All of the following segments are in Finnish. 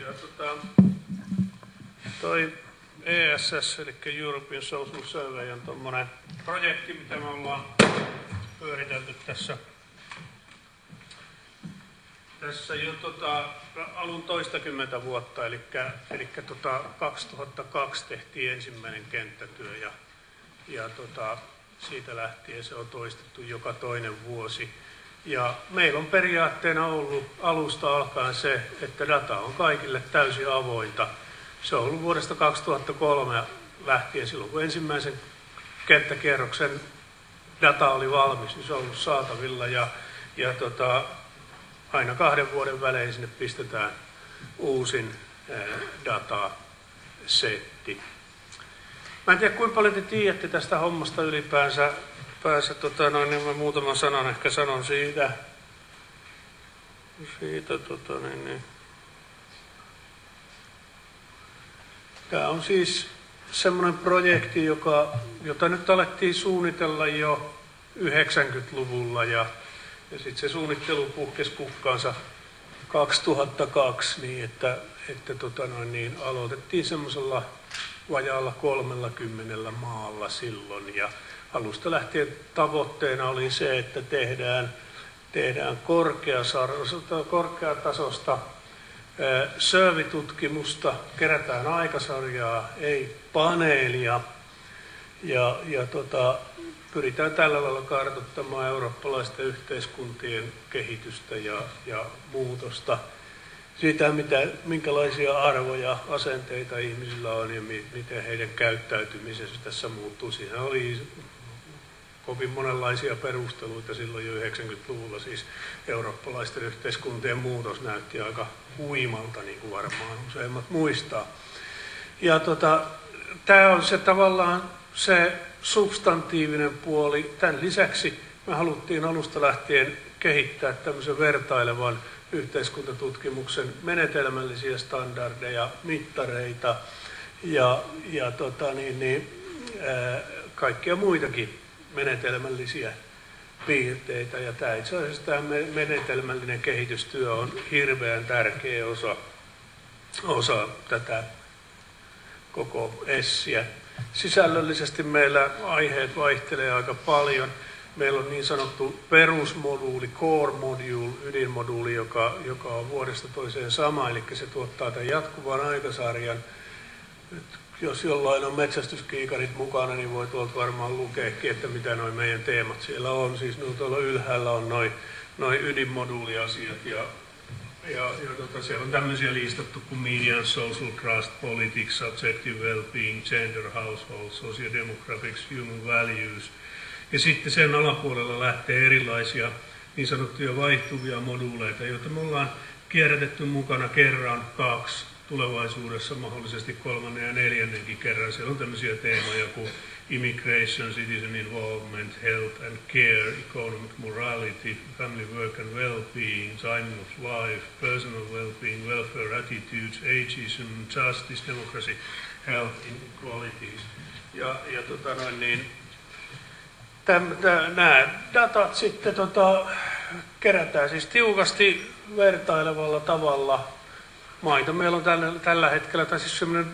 Ja tota, toi ESS, eli European Social Survey, on tuommoinen projekti, mitä me ollaan pyöritelty tässä, tässä jo tota, alun toistakymmentä vuotta, eli, eli tota, 2002 tehtiin ensimmäinen kenttätyö ja, ja tota, siitä lähtien se on toistettu joka toinen vuosi. Ja meillä on periaatteena ollut alusta alkaen se, että data on kaikille täysin avointa. Se on ollut vuodesta 2003 lähtien silloin, kun ensimmäisen kenttäkierroksen data oli valmis, niin se on ollut saatavilla ja, ja tota, aina kahden vuoden välein sinne pistetään uusin datasetti. Mä en tiedä, kuinka paljon te tiedätte tästä hommasta ylipäänsä. Päänsä, tota, noin, niin mä muutaman sanan ehkä sanon siitä. siitä tota, niin, niin. Tämä on siis semmoinen projekti, joka, jota nyt alettiin suunnitella jo 90-luvulla ja, ja sitten se suunnittelu puhkesi kukkaansa 2002 niin, että, että tota noin, niin, aloitettiin semmoisella vajaalla 30 maalla silloin ja alusta lähtien tavoitteena oli se, että tehdään, tehdään korkeatasosta servitutkimusta, kerätään aikasarjaa, ei paneelia ja, ja tota, pyritään tällä lailla kartoittamaan eurooppalaisten yhteiskuntien kehitystä ja, ja muutosta sitä, mitä, minkälaisia arvoja, asenteita ihmisillä on ja mi, miten heidän käyttäytymisensä tässä muuttuu. Siinä oli kovin monenlaisia perusteluita silloin jo 90-luvulla. Siis eurooppalaisten yhteiskuntien muutos näytti aika huimalta, niin kuin varmaan useimmat muistaa. Ja tota, tämä on se tavallaan se substantiivinen puoli. Tämän lisäksi me haluttiin alusta lähtien kehittää tämmöisen vertailevan yhteiskuntatutkimuksen menetelmällisiä standardeja, mittareita ja, ja tota niin, niin, ää, kaikkia muitakin menetelmällisiä piirteitä. Ja tämä itse asiassa tämä menetelmällinen kehitystyö on hirveän tärkeä osa, osa tätä koko essiä. Sisällöllisesti meillä aiheet vaihtelee aika paljon. Meillä on niin sanottu perusmoduuli, core module, ydinmoduuli, joka, joka on vuodesta toiseen sama, eli se tuottaa tämän jatkuvan aikasarjan. Nyt jos jollain on metsästyskiikarit mukana, niin voi tuolta varmaan lukeekin, että mitä noin meidän teemat siellä on. Siis no, tuolla ylhäällä on noin noi ydinmoduuliasiat ja, ja, ja tota, siellä on tämmöisiä listattu kuin media social trust, politics, subjective well-being, gender, household, sociodemographics, human values. Ja sitten sen alapuolella lähtee erilaisia niin sanottuja vaihtuvia moduuleita, joita me ollaan kierrätetty mukana kerran, kaksi, tulevaisuudessa mahdollisesti kolmannen ja neljännenkin kerran. Siellä on tämmöisiä teemoja kuin immigration, citizen involvement, health and care, economic morality, family work and well-being, time of life, personal well-being, welfare attitudes, ageism, justice, democracy, health inequalities. Ja, ja tota noin niin, nämä datat sitten tota, kerätään siis tiukasti vertailevalla tavalla maita. Meillä on tällä, tällä hetkellä, tai siis semmoinen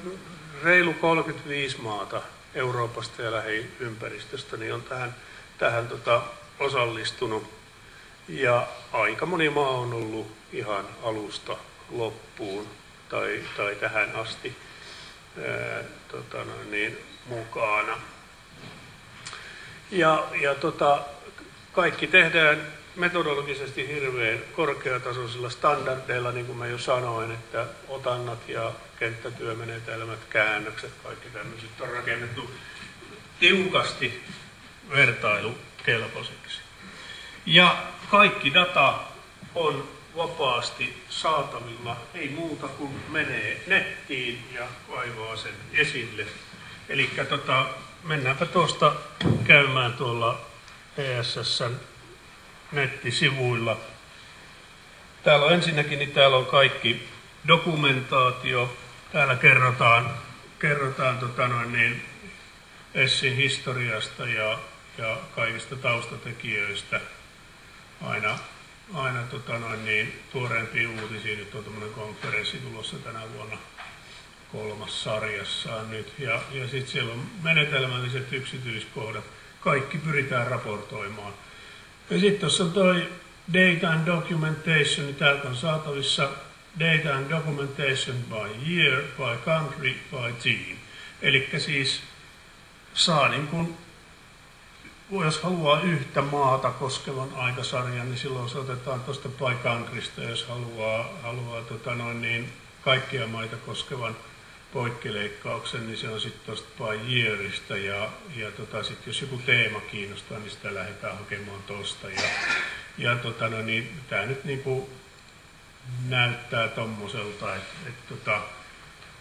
reilu 35 maata Euroopasta ja lähiympäristöstä, niin on tähän, tähän tota, osallistunut. Ja aika moni maa on ollut ihan alusta loppuun tai, tai tähän asti ää, tota, no niin, mukana. Ja, ja tota, kaikki tehdään metodologisesti hirveän korkeatasoisilla standardeilla, niin kuin mä jo sanoin, että otannat ja kenttätyömenetelmät, käännökset, kaikki tämmöiset on rakennettu tiukasti vertailukelpoiseksi. Ja kaikki data on vapaasti saatavilla, ei muuta kuin menee nettiin ja kaivaa sen esille. Eli tota, mennäänpä tuosta käymään tuolla ESSn nettisivuilla. Täällä on ensinnäkin, niin täällä on kaikki dokumentaatio. Täällä kerrotaan, kerrotaan tota noin niin, Essin historiasta ja, ja kaikista taustatekijöistä aina aina tota noin, niin, tuoreempia uutisia. Nyt on tämmöinen konferenssi tulossa tänä vuonna kolmas sarjassaan nyt. Ja, ja sitten siellä on menetelmälliset yksityiskohdat. Kaikki pyritään raportoimaan. Ja sitten on toi Data and Documentation, niin täältä on saatavissa Data and Documentation by Year, by Country, by Team. Eli siis saa niin kuin, jos haluaa yhtä maata koskevan aikasarjan, niin silloin se otetaan tuosta by countrysta, jos haluaa, haluaa tota noin niin, kaikkia maita koskevan poikkileikkauksen, niin se on sitten tuosta by yearista ja, ja tota, sit jos joku teema kiinnostaa, niin sitä lähdetään hakemaan tuosta. Ja, ja tota, no, niin, tämä nyt niinku näyttää tommoselta, että et, tota,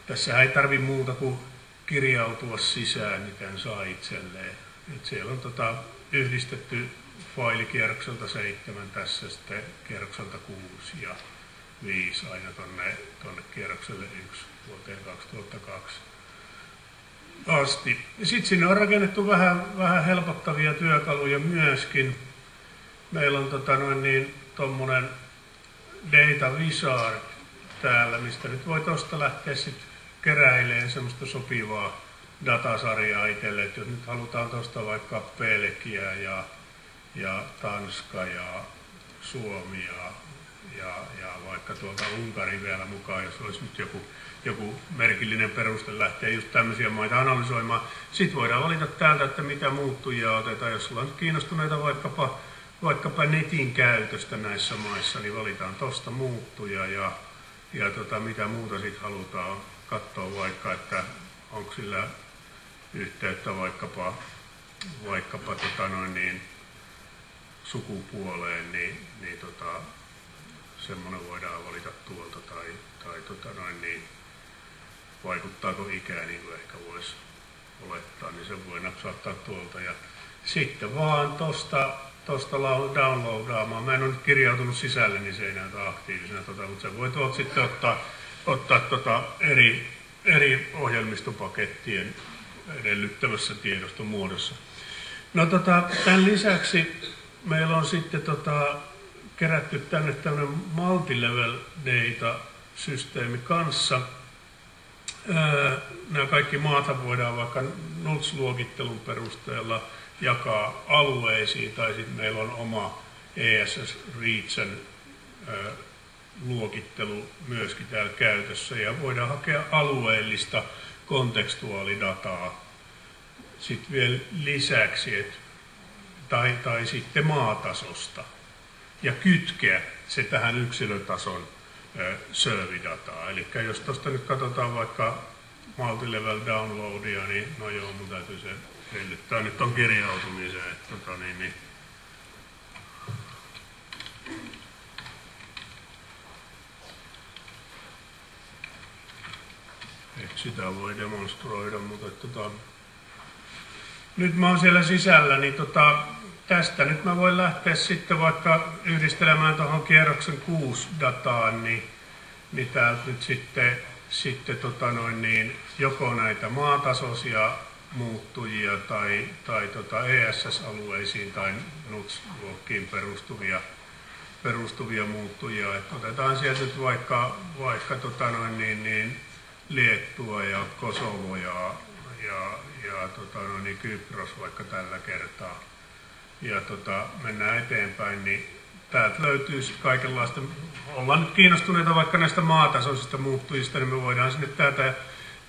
tässä ei tarvi muuta kuin kirjautua sisään, tämän saa itselleen. Et siellä on tota, yhdistetty failikierrokselta seitsemän tässä, sitten kierrokselta kuusi ja viisi aina tonne kierrokselle yksi vuoteen 2002 asti. Sitten sinne on rakennettu vähän, vähän helpottavia työkaluja myöskin. Meillä on tota noin niin, tommonen Data Wizard täällä, mistä nyt voi tuosta lähteä sitten keräilemään semmoista sopivaa datasarjaa itselle, että jos nyt halutaan tuosta vaikka Pelkiä ja, ja Tanska ja Suomi ja, ja, ja vaikka tuolta Unkari vielä mukaan, jos olisi nyt joku, joku merkillinen peruste lähteä just tämmöisiä maita analysoimaan. Sitten voidaan valita täältä, että mitä muuttujia otetaan. Jos ollaan kiinnostuneita vaikkapa, vaikkapa netin käytöstä näissä maissa, niin valitaan tuosta muuttuja ja, ja tota, mitä muuta sitten halutaan katsoa vaikka, että onko sillä yhteyttä vaikkapa, vaikkapa tota noin niin, sukupuoleen, niin, niin tota, semmoinen voidaan valita tuolta tai, tai tota noin niin, vaikuttaako ikää niin kuin ehkä voisi olettaa, niin se voi napsauttaa tuolta. Ja sitten vaan tosta, tosta downloadaamaan. Mä en ole nyt kirjautunut sisälle, niin se ei näytä aktiivisena, tota, mutta se voi tuolta sitten ottaa, ottaa tota eri, eri ohjelmistopakettien edellyttämässä tiedoston muodossa. No tota, tämän lisäksi meillä on sitten tota, kerätty tänne tämmöinen multilevel data systeemi kanssa. Nämä kaikki maata voidaan vaikka NUTS-luokittelun perusteella jakaa alueisiin, tai sitten meillä on oma ESS Region luokittelu myöskin täällä käytössä, ja voidaan hakea alueellista kontekstuaalidataa sitten vielä lisäksi, et, tai, tai sitten maatasosta, ja kytkeä se tähän yksilötason servidataa. Eli jos tuosta nyt katsotaan vaikka multilevel downloadia, niin no joo, mun täytyy se edellyttää nyt on kirjautumiseen. Että, tota, niin, niin, Et sitä voi demonstroida, mutta tota, nyt mä oon siellä sisällä, niin tota, tästä nyt mä voin lähteä sitten vaikka yhdistelemään tuohon kierroksen 6 dataan, niin, niin täältä nyt sitten, sitten tota noin niin, joko näitä maatasoisia muuttujia tai, tai tota ESS-alueisiin tai NUTS-luokkiin perustuvia, perustuvia muuttujia. Et otetaan sieltä nyt vaikka, vaikka tota noin niin, niin Liettua ja Kosovo ja, ja, ja tota noin niin Kypros vaikka tällä kertaa ja tota, mennään eteenpäin, niin täältä löytyy kaikenlaista, ollaan nyt kiinnostuneita vaikka näistä maatasoisista muuttujista, niin me voidaan sinne täältä,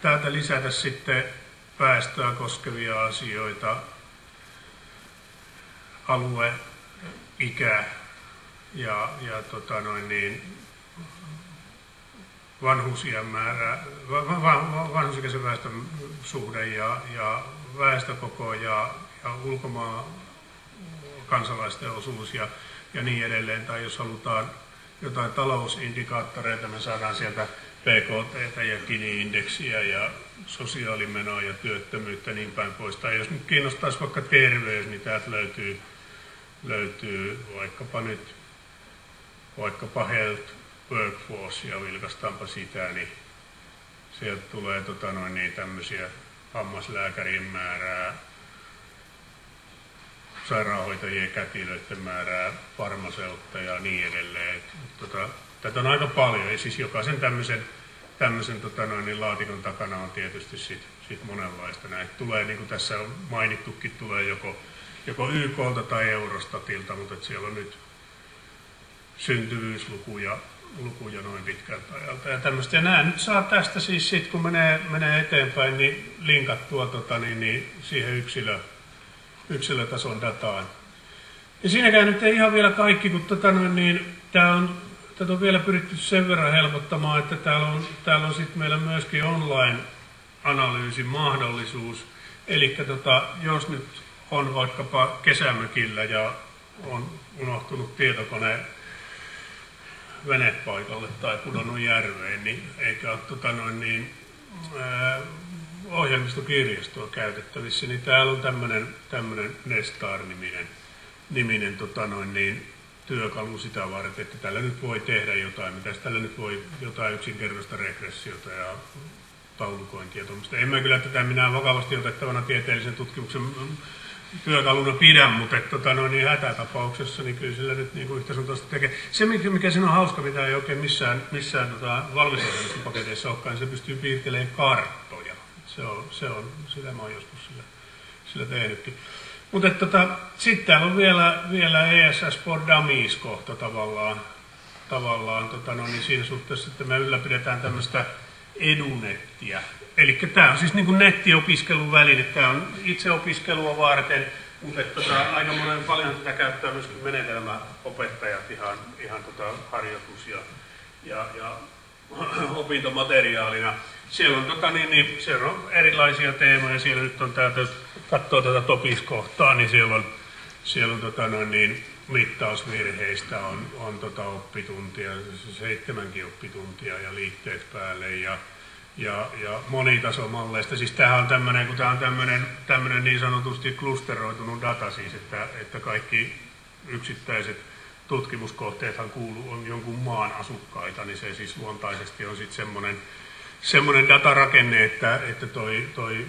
täältä lisätä sitten päästöä koskevia asioita, alue, ikä ja, ja tota noin niin, vanhusien määrä, vanhusikäisen väestön suhde ja, ja väestökoko ja, ja ulkomaan kansalaisten osuus ja, ja niin edelleen. Tai jos halutaan jotain talousindikaattoreita, me saadaan sieltä PKT ja Gini-indeksiä ja sosiaalimenoa ja työttömyyttä niin päin pois. Tai jos nyt kiinnostaisi vaikka terveys, niin täältä löytyy, löytyy vaikkapa nyt vaikkapa health workforce ja vilkastaanpa sitä, niin sieltä tulee tota noin, niin tämmöisiä hammaslääkärin määrää, sairaanhoitajien kätilöiden määrää, farmaseutteja ja niin edelleen. Et, tota, tätä on aika paljon ja siis jokaisen tämmöisen, tämmöisen tota noin, niin laatikon takana on tietysti sit, sit monenlaista. Näitä tulee, niin kuin tässä on mainittukin, tulee joko, joko YKlta tai Eurostatilta, mutta siellä on nyt syntyvyyslukuja lukuja noin pitkältä ajalta ja tämmöistä. Ja nämä nyt saa tästä siis sit, kun menee, menee eteenpäin, niin linkattua tota, niin, niin siihen yksilö, yksilötason dataan. Ja siinäkään nyt ei ihan vielä kaikki, kun tota, noin, niin, tämä on, tätä on vielä pyritty sen verran helpottamaan, että täällä on, täällä on sitten meillä myöskin online-analyysin mahdollisuus. Eli tota, jos nyt on vaikkapa kesämökillä ja on unohtunut tietokone venepaikalle tai pudonnut järveen, niin eikä ole tota noin, niin, ää, ohjelmistokirjastoa käytettävissä, niin täällä on tämmöinen, tämmöinen Nestar-niminen niminen, tota noin, niin, työkalu sitä varten, että tällä nyt voi tehdä jotain, mitä tällä nyt voi jotain yksinkertaista regressiota ja taulukointia. Tuommoista. En mä kyllä tätä minä vakavasti otettavana tieteellisen tutkimuksen työkaluna pidä, mutta että, tota, no, niin hätätapauksessa niin kyllä sillä nyt niin kuin yhtä sun tuosta tekee. Se, mikä, mikä siinä on hauska, mitä ei oikein missään, missään tota, valmistelussa paketeissa olekaan, niin se pystyy piirtelemään karttoja. Se on, se on, sitä mä oon joskus sillä, sillä tehnytkin. Mutta tota, sitten täällä on vielä, vielä ESS for Dummies kohta tavallaan, tavallaan tota, no, niin siinä suhteessa, että me ylläpidetään tämmöistä edunettiä, Eli tämä on siis niin nettiopiskelun väline, tämä on itseopiskelua varten, mutta tota, aika monen paljon tätä käyttää myös menetelmäopettajat ihan, ihan tota harjoitus- ja, ja, ja opintomateriaalina. Siellä on, tota, niin, niin, siellä on erilaisia teemoja, siellä nyt on täältä, jos katsoo tätä topiskohtaa, niin siellä on, siellä on tota, niin, mittausvirheistä on, on tota, oppituntia, seitsemänkin oppituntia ja liitteet päälle ja ja, ja monitasomalleista. Siis tämähän on tämmöinen, kun tämä on tämmöinen, tämmöinen niin sanotusti klusteroitunut data siis, että, että kaikki yksittäiset tutkimuskohteethan kuuluu, on jonkun maan asukkaita, niin se siis luontaisesti on sitten semmoinen, semmoinen datarakenne, että, että toi, toi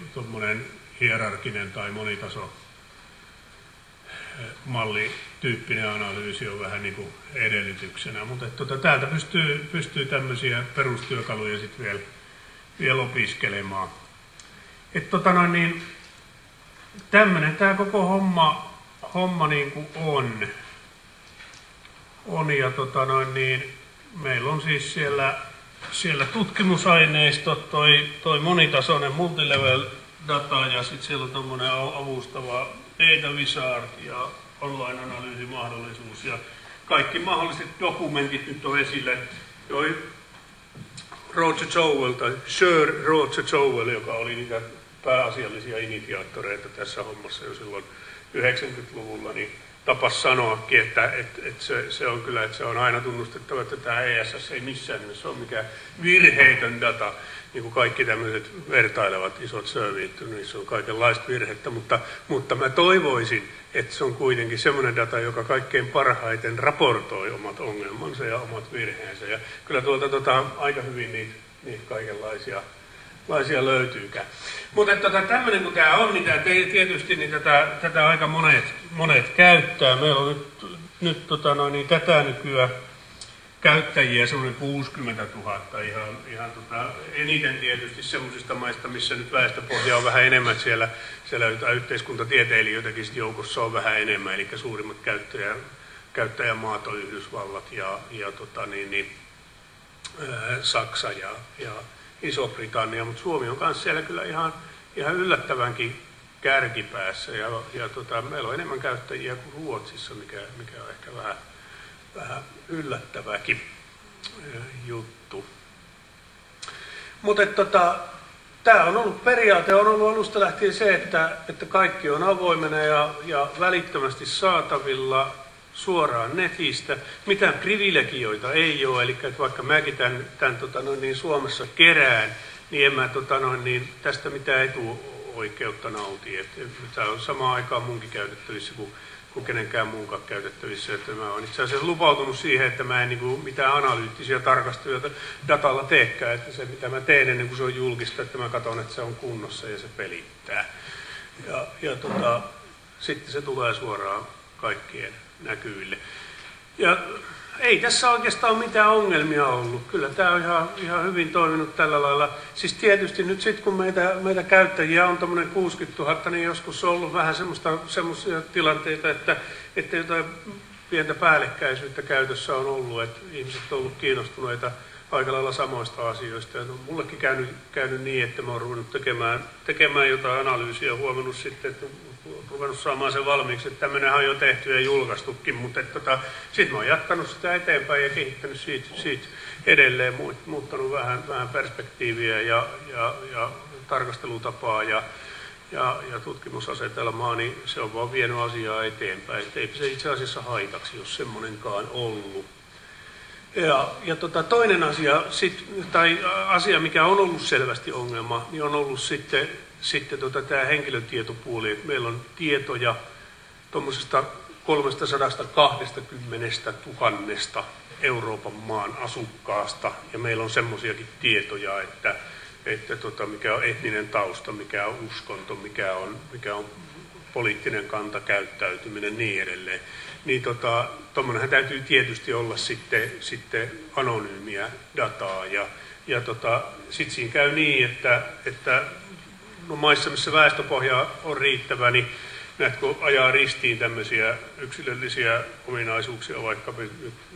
hierarkinen tai monitaso eh, mallityyppinen analyysi on vähän niin kuin edellytyksenä, mutta että, tota, täältä pystyy, pystyy tämmöisiä perustyökaluja sitten vielä vielä opiskelemaan. Että tota noin niin, tämmöinen tämä koko homma, homma niin kuin on. on ja tota noin niin, meillä on siis siellä, siellä tutkimusaineistot, toi, toi monitasoinen multilevel data ja sitten siellä on tämmöinen avustava data wizard ja online-analyysimahdollisuus ja kaikki mahdolliset dokumentit nyt on esille, joihin Roger Jowell, tai Sir Roger Jowell, joka oli niitä pääasiallisia initiaattoreita tässä hommassa jo silloin 90-luvulla, niin tapas sanoakin, että, että, että se, se, on kyllä, että se on aina tunnustettava, että tämä ESS ei missään nimessä ole mikään virheitön data, niin kuin kaikki tämmöiset vertailevat isot servit, niissä on kaikenlaista virhettä, mutta, mutta mä toivoisin, että se on kuitenkin semmoinen data, joka kaikkein parhaiten raportoi omat ongelmansa ja omat virheensä. Ja kyllä tuolta tota, aika hyvin niitä, niitä kaikenlaisia laisia löytyykään. Mutta tota, tämmöinen kuin tämä on, niin tää, tietysti niin tätä, tätä aika monet, monet käyttää. Meillä on nyt, nyt tota noin, niin tätä nykyään käyttäjiä semmoinen 60 000 ihan, ihan tota, eniten tietysti semmoisista maista, missä nyt väestöpohja on vähän enemmän siellä, siellä yhteiskuntatieteilijöitäkin joukossa on vähän enemmän, eli suurimmat käyttäjä, käyttäjämaat on Yhdysvallat ja, ja tota, niin, niin, Saksa ja, ja Iso-Britannia, mutta Suomi on myös siellä kyllä ihan, ihan yllättävänkin kärkipäässä ja, ja tota, meillä on enemmän käyttäjiä kuin Ruotsissa, mikä, mikä on ehkä vähän, vähän yllättäväkin juttu. Mutta tota, tämä on ollut periaate, on ollut alusta lähtien se, että, että kaikki on avoimena ja, ja välittömästi saatavilla suoraan netistä. Mitään privilegioita ei ole, eli että vaikka mäkin tämän, tämän tota noin, niin Suomessa kerään, niin en mä tota noin, niin tästä mitään etuoikeutta nauti. Että, tämä on samaan aikaan munkin käytettävissä kuin kuin kenenkään muunkaan käytettävissä. Että mä olen itse asiassa lupautunut siihen, että mä en niin kuin mitään analyyttisiä tarkasteluja datalla teekään, että se mitä mä teen ennen kuin se on julkista, että mä katson, että se on kunnossa ja se pelittää. Ja, ja tota, sitten se tulee suoraan kaikkien näkyville. Ja ei tässä oikeastaan mitään ongelmia ollut. Kyllä tämä on ihan, ihan hyvin toiminut tällä lailla. Siis tietysti nyt sitten kun meitä, meitä käyttäjiä on tuommoinen 60 000, niin joskus on ollut vähän semmoisia tilanteita, että, että jotain pientä päällekkäisyyttä käytössä on ollut, että ihmiset on ollut kiinnostuneita aika lailla samoista asioista. Ja on mullekin käynyt, käynyt niin, että mä oon ruvennut tekemään, tekemään jotain analyysiä ja huomannut sitten, että ruvennut saamaan sen valmiiksi, että tämmöinen on jo tehty ja julkaistukin, mutta tota, sitten mä oon jatkanut sitä eteenpäin ja kehittänyt siitä, siitä edelleen, muuttanut vähän, vähän perspektiiviä ja, ja, ja tarkastelutapaa ja, ja, ja tutkimusasetelmaa, niin se on vaan vienyt asiaa eteenpäin. Että ei se itse asiassa haitaksi, jos semmoinenkaan ollut. Ja, ja tota, toinen asia, sit, tai asia, mikä on ollut selvästi ongelma, niin on ollut sitten, sitten tota, tämä henkilötietopuoli. Että meillä on tietoja tuommoisesta 320 000 Euroopan maan asukkaasta, ja meillä on semmoisiakin tietoja, että, että tota, mikä on etninen tausta, mikä on uskonto, mikä on, mikä on poliittinen kanta, käyttäytyminen niin edelleen niin tota, täytyy tietysti olla sitten, sitten anonyymiä dataa. Ja, ja tota, sitten siinä käy niin, että, että maissa, missä väestöpohja on riittävä, niin näet, kun ajaa ristiin tämmöisiä yksilöllisiä ominaisuuksia, vaikka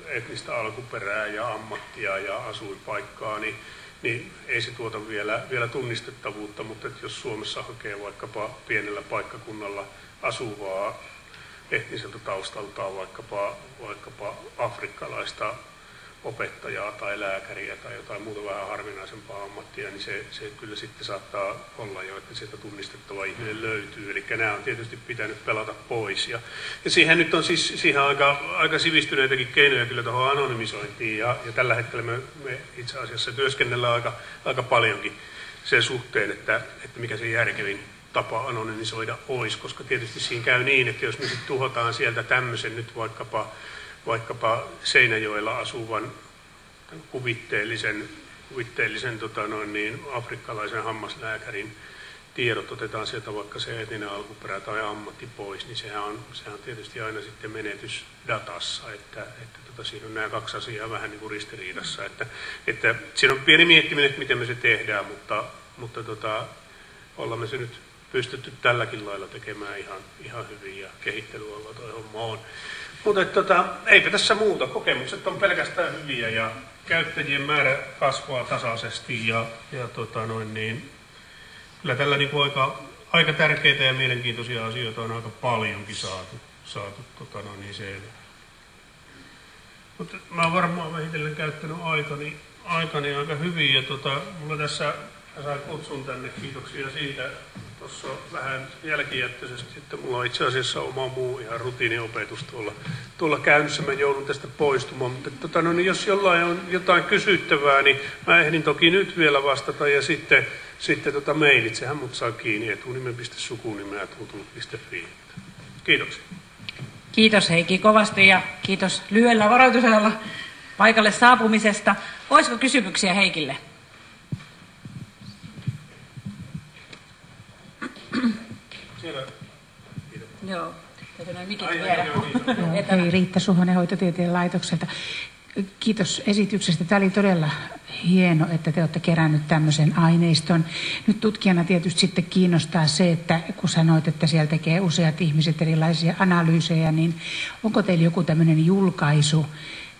etnistä alkuperää ja ammattia ja asuinpaikkaa, niin, niin ei se tuota vielä, vielä tunnistettavuutta, mutta että jos Suomessa hakee vaikkapa pienellä paikkakunnalla asuvaa etniseltä taustaltaan vaikkapa, vaikkapa afrikkalaista opettajaa tai lääkäriä tai jotain muuta vähän harvinaisempaa ammattia, niin se, se kyllä sitten saattaa olla jo, että sieltä tunnistettava ihminen löytyy. Eli nämä on tietysti pitänyt pelata pois. Ja, ja siihen nyt on siis siihen aika, aika sivistyneitäkin keinoja kyllä tuohon anonymisointiin, ja, ja tällä hetkellä me, me itse asiassa työskennellään aika, aika paljonkin sen suhteen, että, että mikä se järkevin tapa anonymisoida olisi, koska tietysti siinä käy niin, että jos me sitten tuhotaan sieltä tämmöisen nyt vaikkapa, vaikkapa Seinäjoella asuvan kuvitteellisen, kuvitteellisen tota noin niin, afrikkalaisen hammaslääkärin tiedot, otetaan sieltä vaikka se etninen alkuperä tai ammatti pois, niin sehän on, sehän on tietysti aina sitten menetys datassa, että, että tota, siinä on nämä kaksi asiaa vähän niin kuin ristiriidassa. Että, että siinä on pieni miettiminen, että miten me se tehdään, mutta, mutta tota, ollaan me se nyt pystytty tälläkin lailla tekemään ihan, ihan hyvin ja kehittelyalalla toi homma on. Mutta tota, eipä tässä muuta. Kokemukset on pelkästään hyviä ja käyttäjien määrä kasvaa tasaisesti ja, ja tota noin niin, kyllä tällä niin aika, aika tärkeitä ja mielenkiintoisia asioita on aika paljonkin saatu, saatu tota noin niin selvä. Mutta mä oon varmaan vähitellen käyttänyt aikani, aikani aika hyvin ja tota, mulla tässä sain kutsun tänne, kiitoksia siitä tuossa vähän jälkijättöisesti. Sitten mulla on itse asiassa oma muu ihan rutiiniopetus tuolla, tuolla käynnissä. Mä joudun tästä poistumaan. Mutta tota, no, niin jos jollain on jotain kysyttävää, niin mä ehdin toki nyt vielä vastata. Ja sitten, sitten tota mailitsehän mut saa kiinni etunimen.sukunimeä.fi. Kiitoksia. Kiitos Heikki kovasti ja kiitos lyhyellä varoitusajalla paikalle saapumisesta. Olisiko kysymyksiä Heikille? Joo. Hei Riitta Suhonen Hoitotieteen laitokselta. Kiitos esityksestä. Tämä oli todella hieno, että te olette kerännyt tämmöisen aineiston. Nyt tutkijana tietysti sitten kiinnostaa se, että kun sanoit, että siellä tekee useat ihmiset erilaisia analyysejä, niin onko teillä joku tämmöinen julkaisu,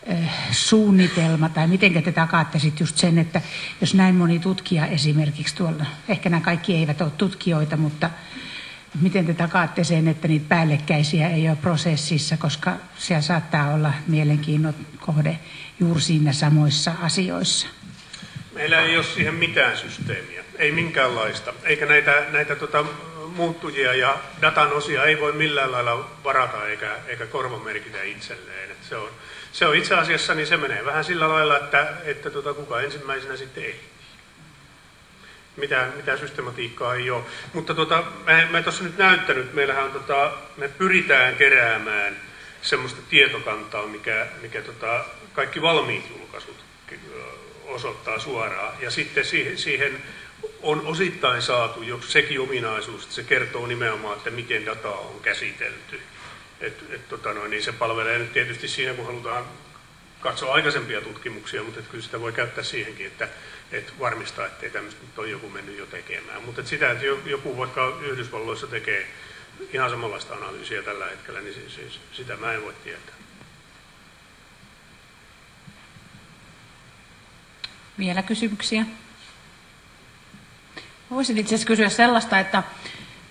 eh, suunnitelma tai miten te takaatte sitten just sen, että jos näin moni tutkija esimerkiksi tuolla, ehkä nämä kaikki eivät ole tutkijoita, mutta miten te takaatte sen, että niitä päällekkäisiä ei ole prosessissa, koska siellä saattaa olla mielenkiinnon kohde juuri siinä samoissa asioissa? Meillä ei ole siihen mitään systeemiä, ei minkäänlaista, eikä näitä, näitä tota, muuttujia ja datan osia ei voi millään lailla varata eikä, eikä korvamerkitä itselleen. Se, on, se on itse asiassa, niin se menee vähän sillä lailla, että, että tota, kuka ensimmäisenä sitten ei mitään, mitään systematiikkaa ei ole. Mutta tota, mä, mä tuossa nyt näyttänyt, meillähän on, tota, me pyritään keräämään semmoista tietokantaa, mikä, mikä tota, kaikki valmiit julkaisut osoittaa suoraan. Ja sitten siihen, siihen on osittain saatu jo sekin ominaisuus, että se kertoo nimenomaan, että miten dataa on käsitelty. Et, et, tota noin, niin se palvelee nyt tietysti siinä, kun halutaan katsoa aikaisempia tutkimuksia, mutta et kyllä sitä voi käyttää siihenkin, että et varmistaa, ettei tämmöistä nyt ole joku mennyt jo tekemään. Mutta et sitä, että joku vaikka Yhdysvalloissa tekee ihan samanlaista analyysiä tällä hetkellä, niin siis, siis sitä mä en voi tietää. Vielä kysymyksiä? Voisin itse asiassa kysyä sellaista, että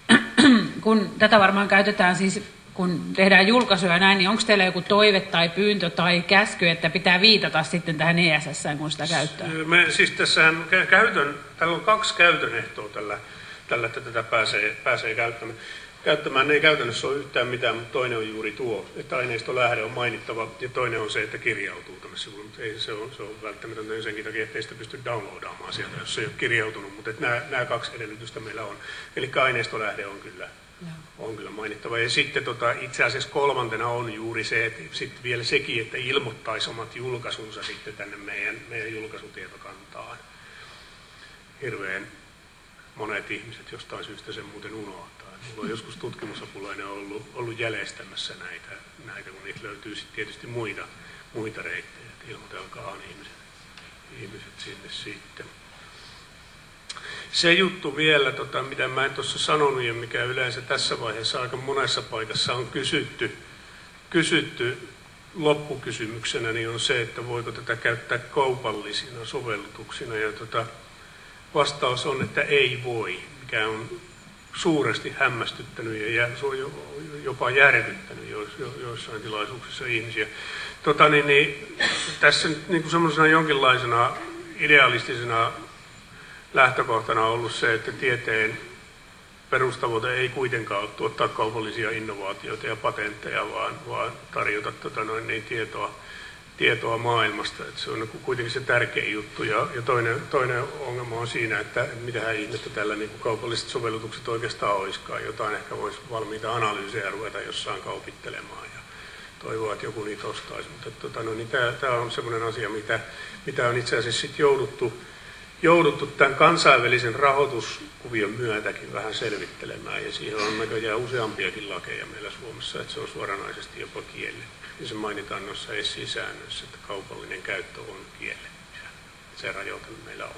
kun tätä varmaan käytetään siis kun tehdään julkaisuja näin, niin onko teillä joku toive tai pyyntö tai käsky, että pitää viitata sitten tähän ESS, kun sitä käyttää? Me, siis tässähän käytön, täällä on kaksi käytön ehtoa tällä, tällä että tätä pääsee, pääsee käyttämään käyttämään. Ei käytännössä ole yhtään mitään, mutta toinen on juuri tuo, että aineistolähde on mainittava, ja toinen on se, että kirjautuu tänne sivulle, mutta ei, se, on, se on välttämätöntä senkin takia, että ei sitä pysty downloadaamaan sieltä, jos se ei ole kirjautunut, mutta nämä, nämä kaksi edellytystä meillä on. Eli aineistolähde on kyllä, on kyllä mainittava. Ja sitten tota, itse asiassa kolmantena on juuri se, että sitten vielä sekin, että ilmoittaisi omat julkaisunsa sitten tänne meidän, meidän julkaisutietokantaan. Hirveän monet ihmiset jostain syystä sen muuten unohtaa. Mulla on joskus tutkimusapulainen ollut, ollut jäljestämässä näitä, näitä, kun niitä löytyy sitten tietysti muita, muita reittejä, ilmoitelkaa ihmiset, ihmiset sinne sitten. Se juttu vielä, tota, mitä mä en tuossa sanonut ja mikä yleensä tässä vaiheessa aika monessa paikassa on kysytty, kysytty loppukysymyksenä, niin on se, että voiko tätä käyttää kaupallisina sovellutuksina. Ja tota, vastaus on, että ei voi, mikä on suuresti hämmästyttänyt ja jopa järkyttänyt joissain tilaisuuksissa ihmisiä. Tota, niin, niin, tässä niin semmoisena jonkinlaisena idealistisena lähtökohtana on ollut se, että tieteen perustavoite ei kuitenkaan ole tuottaa kaupallisia innovaatioita ja patentteja, vaan, vaan tarjota tota noin, niin tietoa tietoa maailmasta. Että se on niin kuitenkin se tärkein juttu. Ja, ja toinen, toinen ongelma on siinä, että mitähän ihmettä tällä niin kaupalliset sovellutukset oikeastaan olisikaan. Jotain ehkä voisi valmiita analyysejä ruveta jossain kaupittelemaan ja toivoa, että joku niitä ostaisi. Mutta tota, no, niin tämä on sellainen asia, mitä, mitä on itse asiassa sit jouduttu, jouduttu tämän kansainvälisen rahoituskuvion myötäkin vähän selvittelemään. Ja siihen on näköjään useampiakin lakeja meillä Suomessa, että se on suoranaisesti jopa kielletty ja se mainitaan noissa SI-säännöissä, että kaupallinen käyttö on kielletty. Se rajoite meillä on.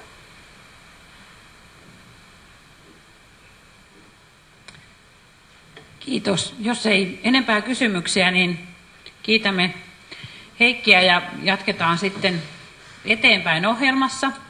Kiitos. Jos ei enempää kysymyksiä, niin kiitämme Heikkiä ja jatketaan sitten eteenpäin ohjelmassa.